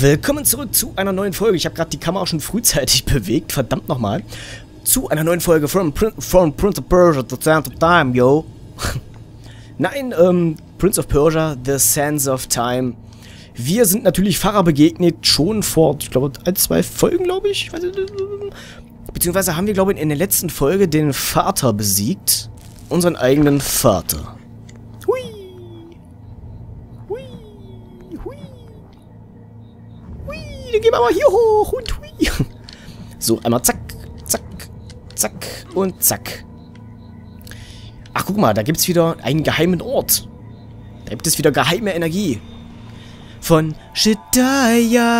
Willkommen zurück zu einer neuen Folge. Ich habe gerade die Kamera schon frühzeitig bewegt, verdammt nochmal. Zu einer neuen Folge von, Prin Prince of Persia, The Sands of Time, yo. Nein, ähm, Prince of Persia, The Sands of Time. Wir sind natürlich Pfarrer begegnet, schon vor, ich glaube, ein, zwei Folgen, glaube ich. Beziehungsweise haben wir, glaube ich, in der letzten Folge den Vater besiegt. Unseren eigenen Vater. Hui. Hui. Hui. Dann gehen wir mal hier hoch und hui. So, einmal zack, zack, zack und zack. Ach, guck mal, da gibt es wieder einen geheimen Ort. Da gibt es wieder geheime Energie. Von Shitaya.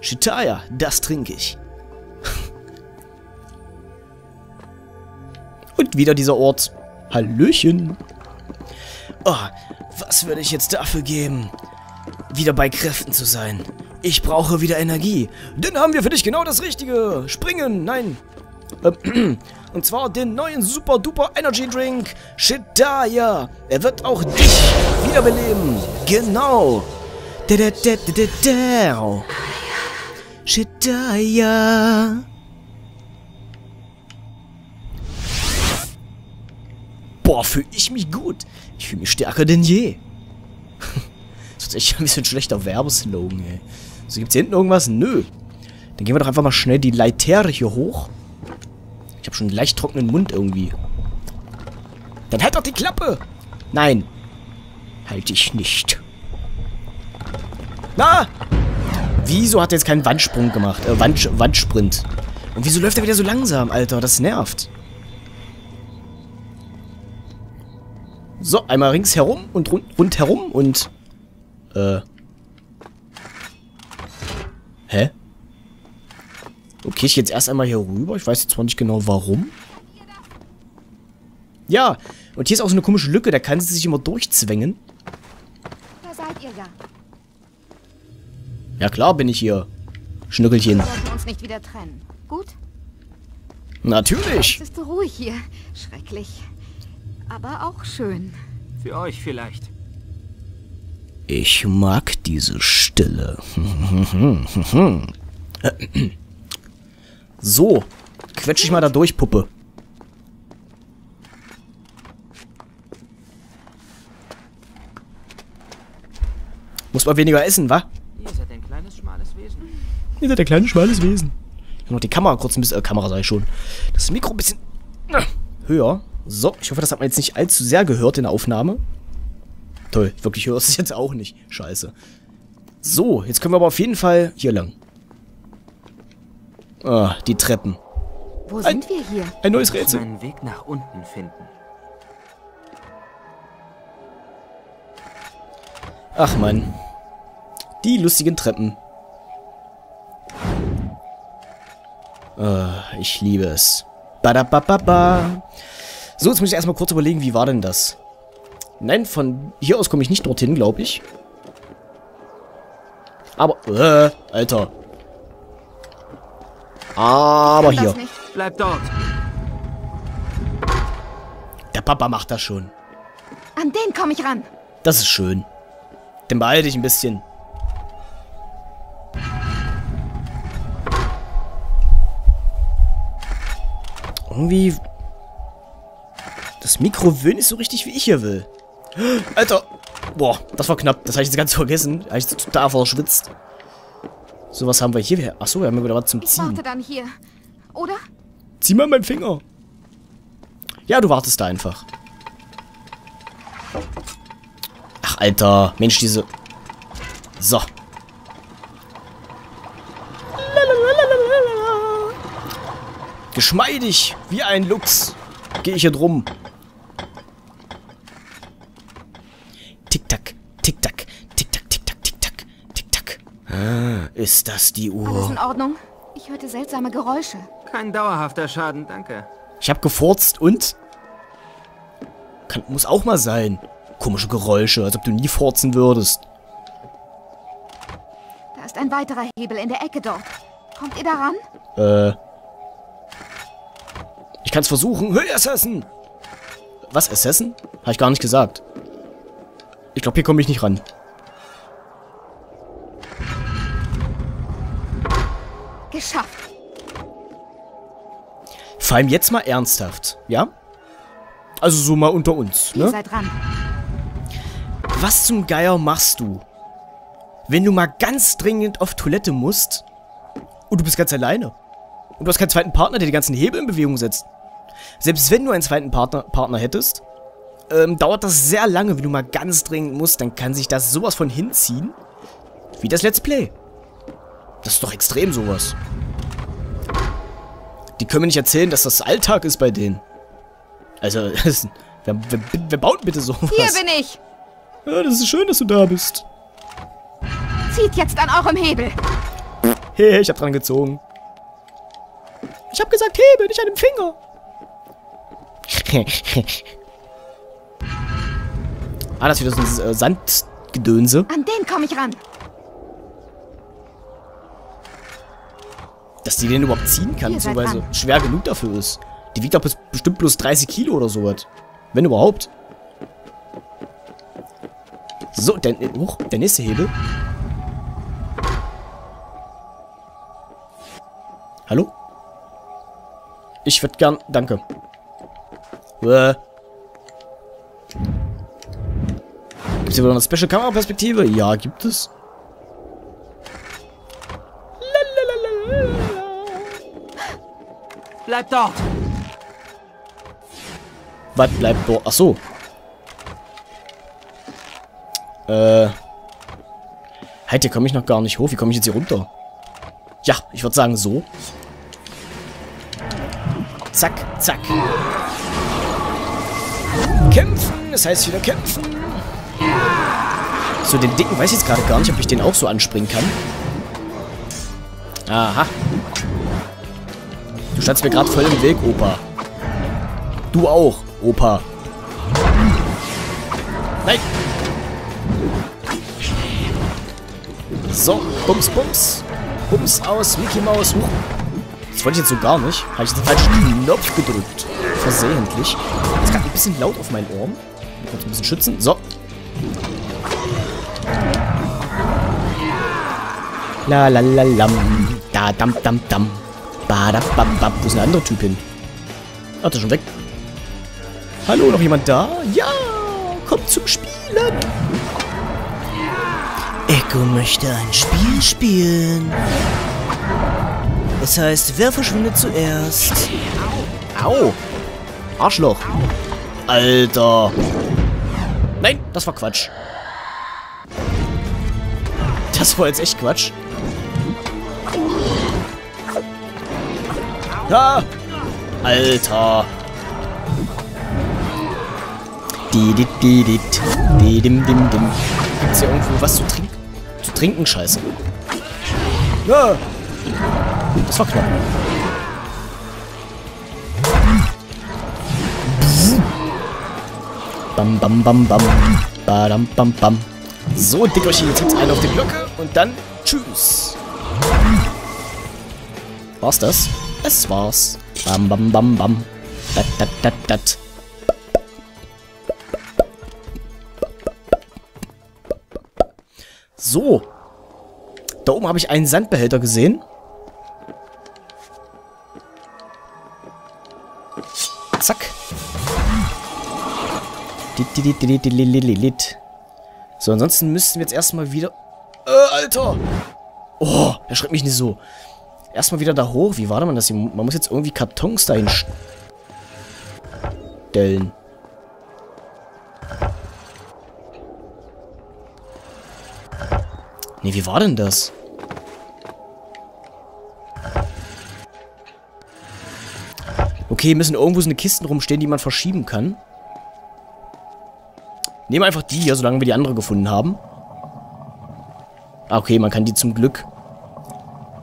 Shitaya, das trinke ich. Und wieder dieser Ort. Hallöchen. Oh, was würde ich jetzt dafür geben, wieder bei Kräften zu sein? Ich brauche wieder Energie. Dann haben wir für dich genau das Richtige. Springen, nein. Ähm, Und zwar den neuen Super Duper Energy Drink Shitaya. Er wird auch dich wiederbeleben. Genau. Da da da da da da. Shitaya. Boah, fühle ich mich gut. Ich fühle mich stärker denn je. das echt ein bisschen schlechter Werbeslogan, ey. So, gibt's hier hinten irgendwas? Nö. Dann gehen wir doch einfach mal schnell die Leiter hier hoch. Ich habe schon einen leicht trockenen Mund irgendwie. Dann halt doch die Klappe! Nein. Halte ich nicht. Na! Wieso hat er jetzt keinen Wandsprung gemacht? Äh, Wand, Wandsprint. Und wieso läuft er wieder so langsam, Alter? Das nervt. So, einmal ringsherum und rund, rundherum und... Äh... Hä? Okay, ich gehe jetzt erst einmal hier rüber. Ich weiß jetzt zwar nicht genau, warum. Ja, und hier ist auch so eine komische Lücke. Da kann sie sich immer durchzwängen. Da seid ihr ja. Ja, klar bin ich hier. Schnückelchen. Wir sollten uns nicht wieder trennen. Gut? Natürlich. Es ist so ruhig hier. Schrecklich. Aber auch schön. Für euch vielleicht. Ich mag diese Stille. So. Quetsch dich mal da durch, Puppe. Muss mal weniger essen, wa? Ihr seid ein kleines, schmales Wesen. Ihr seid ein kleines, schmales Wesen. Ich habe noch die Kamera kurz ein bisschen... Äh, Kamera sei schon. Das Mikro ein bisschen... Äh, höher. So, ich hoffe, das hat man jetzt nicht allzu sehr gehört in der Aufnahme. Toll, wirklich hörst du es jetzt auch nicht. Scheiße. So, jetzt können wir aber auf jeden Fall hier lang. Ah, die Treppen. Wo Ein- sind wir hier? Ein neues Rätsel. meinen Weg nach unten finden. Ach man. Die lustigen Treppen. Ah, ich liebe es. Badabababa. So, jetzt muss ich erstmal kurz überlegen, wie war denn das? Nein, von hier aus komme ich nicht dorthin, glaube ich. Aber, äh, Alter. Aber hier. Bleibt dort. Der Papa macht das schon. An den komme ich ran. Das ist schön. Dann beeil dich ein bisschen. Irgendwie... Das Mikro will nicht so richtig, wie ich hier will. Alter! Boah, das war knapp. Das habe ich jetzt ganz vergessen. Da habe ich total verschwitzt. So, was haben wir hier? Achso, wir haben wieder was zum Ich Ziehen. warte dann hier. Oder? Zieh mal meinen Finger. Ja, du wartest da einfach. Ach, Alter. Mensch, diese... So. Geschmeidig, wie ein Luchs, gehe ich hier drum. Ist das die Alles in Uhr? Ordnung? Ich hörte seltsame Geräusche. Kein dauerhafter Schaden, danke. Ich hab gefurzt und... Kann, muss auch mal sein. Komische Geräusche, als ob du nie furzen würdest. Da ist ein weiterer Hebel in der Ecke dort. Kommt ihr daran? Äh. Ich kann's versuchen. Hey, Assassin! Was, Assassin? Habe ich gar nicht gesagt. Ich glaube, hier komme ich nicht ran. Vor allem jetzt mal ernsthaft, ja? Also so mal unter uns, Ihr ne? seid dran. Was zum Geier machst du, wenn du mal ganz dringend auf Toilette musst und du bist ganz alleine? Und du hast keinen zweiten Partner, der die ganzen Hebel in Bewegung setzt. Selbst wenn du einen zweiten Partner, Partner hättest, ähm, dauert das sehr lange, wenn du mal ganz dringend musst, dann kann sich das sowas von hinziehen, wie das Let's Play. Das ist doch extrem sowas. Die können mir nicht erzählen, dass das Alltag ist bei denen. Also, das, wer, wer, wer baut bitte sowas? Hier bin ich. Ja, das ist schön, dass du da bist. Zieht jetzt an eurem Hebel. Hey, ich hab dran gezogen. Ich hab gesagt Hebel, nicht an dem Finger. ah, das ist wieder so ein äh, Sandgedönse. An den komme ich ran. Dass die den überhaupt ziehen kann, beziehungsweise schwer genug dafür ist. Die wiegt doch bestimmt bloß 30 Kilo oder sowas. Wenn überhaupt. So, der, huch, der nächste Hebel. Hallo? Ich würde gern... Danke. Äh. Gibt es hier wieder eine Special-Kameraperspektive? Ja, gibt es. Bleib dort! Was bleibt dort? Ach so. Äh. Halt, hier komme ich noch gar nicht hoch. Wie komme ich jetzt hier runter? Ja, ich würde sagen so. Zack, zack. Kämpfen, das heißt wieder kämpfen. So, den dicken weiß ich jetzt gerade gar nicht, ob ich den auch so anspringen kann. Aha. Standst mir gerade voll im Weg, Opa. Du auch, Opa. Nein. So, Bums, Bums. Bums aus, Mickey Maus. Huch. Das wollte ich jetzt so gar nicht. Habe ich den falschen Knopf gedrückt. Versehentlich. Ist gerade ein bisschen laut auf meinen Ohren. Ich muss ein bisschen schützen. So. La la la lam. Da dam dam dam. Ba da bam bam. Wo ist ein anderer Typ hin? Ach, der ist schon weg. Hallo, noch jemand da? Ja, kommt zum Spielen. Echo möchte ein Spiel spielen. Das heißt, wer verschwindet zuerst? Au. Arschloch. Alter. Nein, das war Quatsch. Das war jetzt echt Quatsch. Ja. Alter. Die, die, die, die, die, dim, dim, dim. Gibt's hier irgendwo was zu trinken? Zu trinken, scheiße. Ja. Das war knapp. Bam, bam, bam, bam. Badam, bam, bam. So, Dickerchen, jetzt gibt's einen auf die Glocke und dann tschüss. War's das? es war's. Bam, bam, bam, bam. Dat, dat, dat, dat. So. Da oben habe ich einen Sandbehälter gesehen. Zack. So, ansonsten müssten wir jetzt erstmal wieder... Äh, Alter! Oh, erschreckt mich nicht so. Erstmal wieder da hoch. Wie war denn man das? Man muss jetzt irgendwie Kartons dahin stellen. Nee, wie war denn das? Okay, müssen irgendwo so eine Kisten rumstehen, die man verschieben kann. Nehmen einfach die hier, solange wir die andere gefunden haben. Ah, okay, man kann die zum Glück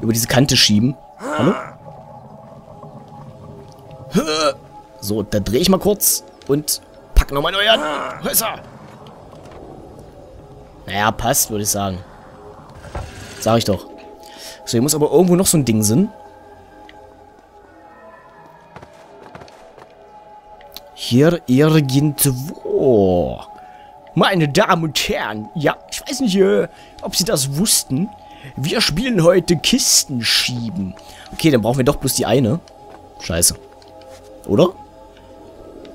über diese Kante schieben. Hallo? So, da drehe ich mal kurz und pack nochmal neu an. Hösser. Naja, passt, würde ich sagen. Sag ich doch. So, hier muss aber irgendwo noch so ein Ding sein. Hier irgendwo. Meine Damen und Herren, ja, ich weiß nicht, äh, ob Sie das wussten, Wir spielen heute Kisten schieben. Okay, dann brauchen wir doch bloß die eine. Scheiße. Oder?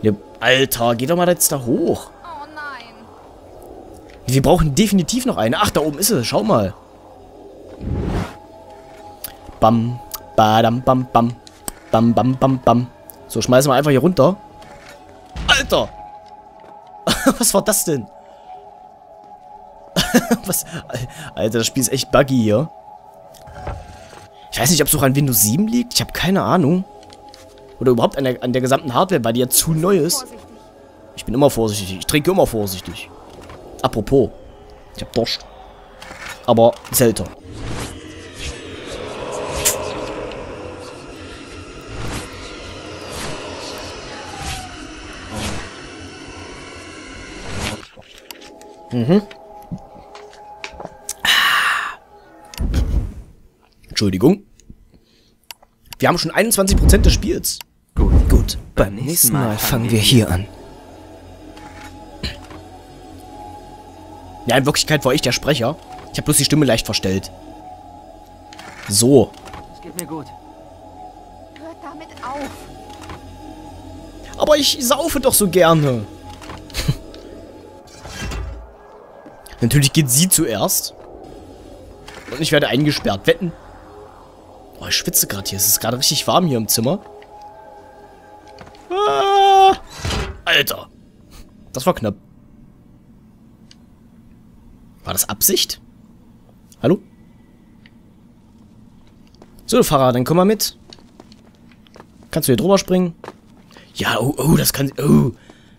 Ja, Alter, geh doch mal jetzt da hoch. Oh nein. Wir brauchen definitiv noch eine. Ach, da oben ist es. Schau mal. Bam, badam, bam, bam. Bam, bam, bam, bam. So, schmeißen wir einfach hier runter. Alter! Was war das denn? Was? Alter, das Spiel ist echt buggy hier. Ich weiß nicht, ob es auch an Windows 7 liegt. Ich habe keine Ahnung. Oder überhaupt an der, an der gesamten Hardware, weil die ja zu neu ist. Ich bin immer vorsichtig. Ich trinke immer vorsichtig. Apropos. Ich hab Durst. Aber selten. Mhm. Entschuldigung. Wir haben schon 21% des Spiels. Gut. Gut, beim nächsten Mal fangen wir hier an. Ja, in Wirklichkeit war ich der Sprecher. Ich habe bloß die Stimme leicht verstellt. So. Es geht mir gut. Hört damit auf. Aber ich saufe doch so gerne. Natürlich geht sie zuerst. Und ich werde eingesperrt. Wetten? Oh, ich schwitze gerade hier. Es ist gerade richtig warm hier im Zimmer. Ah, Alter. Das war knapp. War das Absicht? Hallo? So, Fahrer, dann komm mal mit. Kannst du hier drüber springen? Ja, oh, oh, das kann sie. Oh,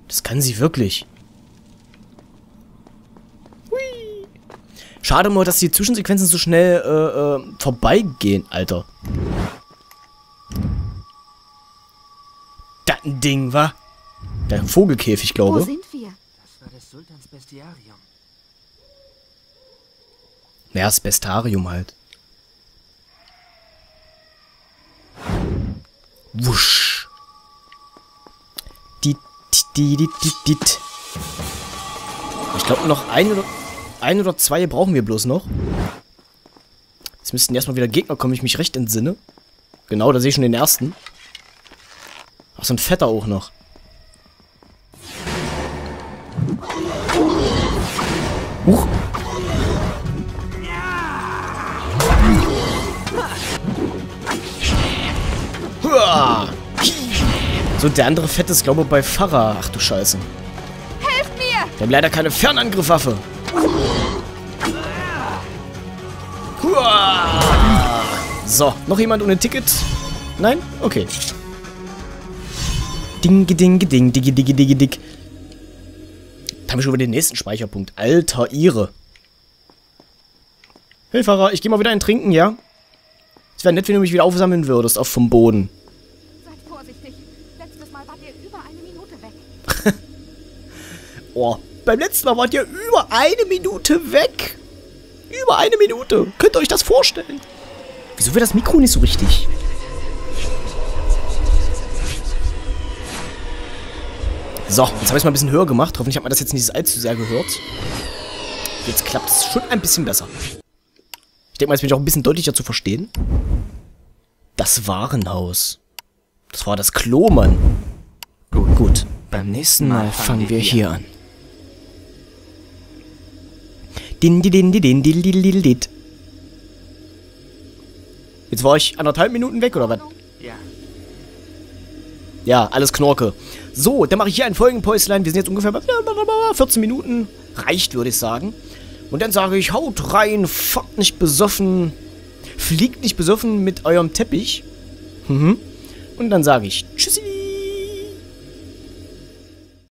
das kann sie wirklich. Schade nur, dass die Zwischensequenzen so schnell äh, äh, vorbeigehen, Alter. Das ein Ding, wa? Der Vogelkäfig, Wo glaube. sind wir? Das war des Sultans Bestiarium. Ja, das Bestarium halt. Wusch. Dit, dit, dit, dit, dit. Ich glaube, noch ein oder, ein oder zwei brauchen wir bloß noch. Jetzt müssten erstmal wieder Gegner kommen, ich mich recht entsinne. Genau, da sehe ich schon den ersten. Ach, so ein fetter auch noch. Huch. Huah. So, der andere Fett ist, glaube ich, bei Farah. Ach du Scheiße. Helft mir! Wir haben leider keine Fernangriffwaffe. So, noch jemand ohne Ticket? Nein? Okay. Ding, ding, ding, ding, ding, ding, ding. Da haben wir schon wieder den nächsten Speicherpunkt. Alter, ihre. Hey, Fahrer, ich gehe mal wieder ein Trinken, ja? Es wäre nett, wenn du mich wieder aufsammeln würdest, auch vom Boden. Seid vorsichtig. Letztes Mal wart ihr über eine Minute weg. Oh, beim letzten Mal wart ihr über eine Minute weg. Über eine Minute. Könnt ihr euch das vorstellen? Wieso wird das Mikro nicht so richtig? So, jetzt habe ich es mal ein bisschen höher gemacht. Hoffentlich hat man das jetzt nicht allzu sehr gehört. Jetzt klappt es schon ein bisschen besser. Ich denke mal, jetzt bin ich auch ein bisschen deutlicher zu verstehen. Das Warenhaus. Das war das Klo, Mann. Gut. Gut, beim nächsten Mal fangen wir hier an. Din, di, din, di, din, di, di, di, di, di. Jetzt war ich anderthalb Minuten weg, oder was? Ja. Ja, alles Knorke. So, dann mache ich hier ein Folgenpäuslein. Wir sind jetzt ungefähr bei 14 Minuten. Reicht, würde ich sagen. Und dann sage ich, haut rein, fahrt nicht besoffen, fliegt nicht besoffen mit eurem Teppich. Mhm. Und dann sage ich, tschüssi.